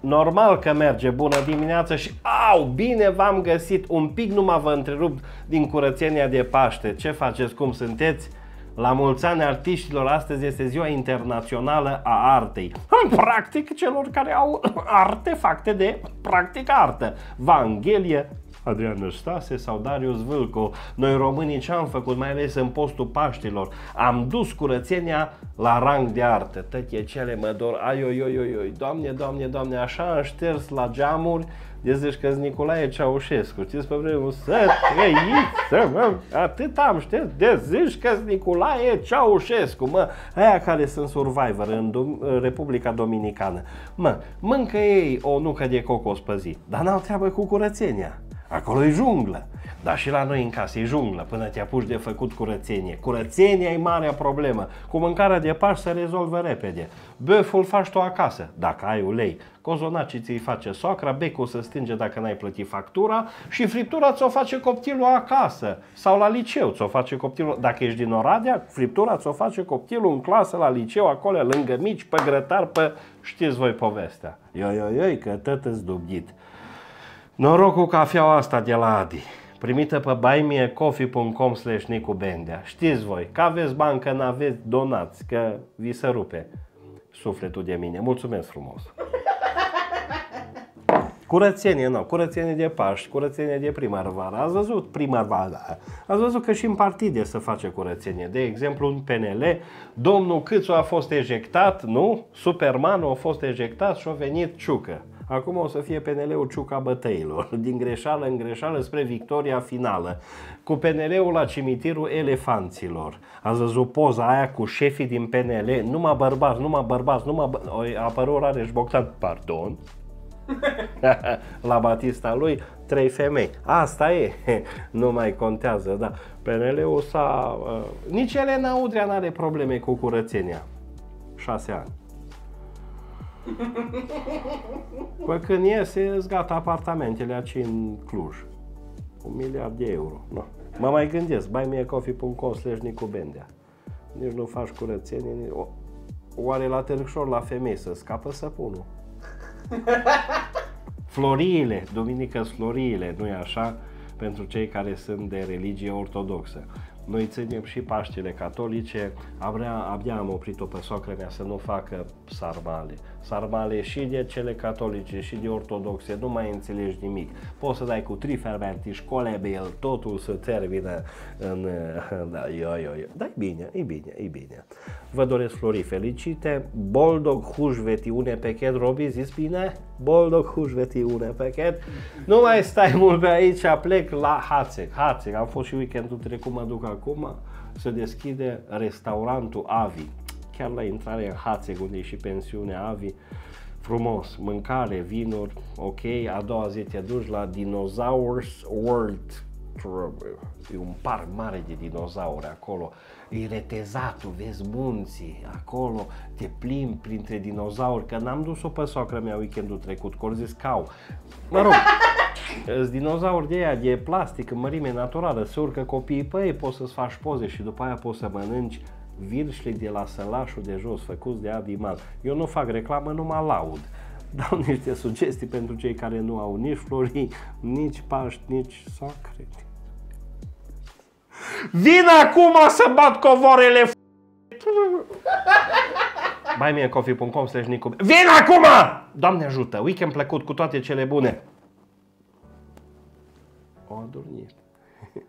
Normal că merge, bună dimineața și au, bine v-am găsit, un pic nu m-a vă întrerupt din curățenia de Paște. Ce faceți, cum sunteți? La mulți ani artiștilor, astăzi este ziua internațională a artei. Practic celor care au artefacte de practic artă. Vanghelie, Adrian Năstase sau Darius Vâlco. Noi românii ce am făcut, mai ales în postul Paștilor? Am dus curățenia la rang de artă. Tătie cele mă dor, ai, oi, oi, oi, oi, doamne, doamne, doamne, așa am șters la geamuri de zici că Nicolae Ceaușescu, știți pe vremuri, să trăiți, mă, atât am șters, de zici că Nicolae Ceaușescu, mă, aia care sunt survivor în Dom- Republica Dominicană, mă, mâncă ei o nucă de cocos pe zi, dar n-au treabă cu curățenia. Acolo e junglă. Dar și la noi în casă e junglă până te apuci de făcut curățenie. Curățenia e marea problemă. Cu mâncarea de Paști se rezolvă repede. Băful faci tu acasă, dacă ai ulei. Cozonacii ți-i face soacra, becul să stinge dacă n-ai plătit factura și friptura ți-o face copilul acasă sau la liceu ți-o face copilul. Dacă ești din Oradea, friptura ți-o face copilul în clasă la liceu, acolo lângă mici, pe grătar, pe știți voi povestea. Ioi, ioi, ioi, că tot îți dubdit. Noroc cu cafeaua asta de la Adi, primită pe buymeacoffee.com slash Nicu Bendea. Știți voi, că aveți bani, că n-aveți, donați, că vi se rupe sufletul de mine. Mulțumesc frumos! Curățenie, nu, curățenie de Paști, curățenie de primăvară. Ați văzut primăvară? Ați văzut că și în partide se face curățenie. De exemplu, în PNL, domnul Câțu a fost ejectat, nu? Supermanul a fost ejectat și a venit Ciucă. Acum o să fie PNL-ul ciuca bătăilor, din greșeală în greșeală spre victoria finală, cu PNL-ul la cimitirul elefanților. Ați văzut poza aia cu șefii din PNL, numai bărbați, numai bărbați, numai bă... a apărut Rareș Bogdan, pardon, la Batista lui, trei femei. Asta e, nu mai contează, da. PNL-ul s-a... Uh, nici Elena Udrea n-are probleme cu curățenia. Șase ani. Păi când iese, îți gata apartamentele aici în Cluj. Un miliard de euro. No. Mă mai gândesc, buymeacoffee.com slash Nicu Bendea. Nici nu faci curățenie. Nici... Oare la târgșor la femei să scapă săpunul? Floriile, duminică floriile, nu-i așa? Pentru cei care sunt de religie ortodoxă. Noi ținem și Paștile catolice, abia, abia am oprit-o pe soacră mea să nu facă sarmale. Sarmale și de cele catolice și de ortodoxe, nu mai înțelegi nimic. Poți să dai cu trifermenti, școlebil, totul să termină în... Da, yo, yo, yo. Da, e bine, e bine, e bine. Vă doresc flori felicite, boldog hușveti une pechet, Robi, zis bine? Boldog hușveti une pechet. Nu mai stai mult pe aici, plec la Hațec. Hațec, am fost și weekendul trecut, mă duc acum, se deschide restaurantul Avi, chiar la intrare în Hațeg, unde e și pensiunea Avi, frumos, mâncare, vinuri, ok, a doua zi te duci la Dinosaurs World, e un parc mare de dinozauri acolo, e retezatul, vezi munții, acolo te plimbi printre dinozauri, că n-am dus-o pe soacră mea weekendul trecut, că zis cau. Mă rog, Sunt dinozauri de aia, de plastic, în mărime naturală, se urcă copiii pe ei, poți să-ți faci poze și după aia poți să mănânci virșli de la sălașul de jos, făcuți de animal. Eu nu fac reclamă, nu mă laud. Dau niște sugestii pentru cei care nu au nici florii, nici paști, nici sacre. Vin acum să bat covorele f- buymeacoffee.com slash Nicu Vin acum! Doamne ajută! Weekend plăcut cu toate cele bune! O adormit.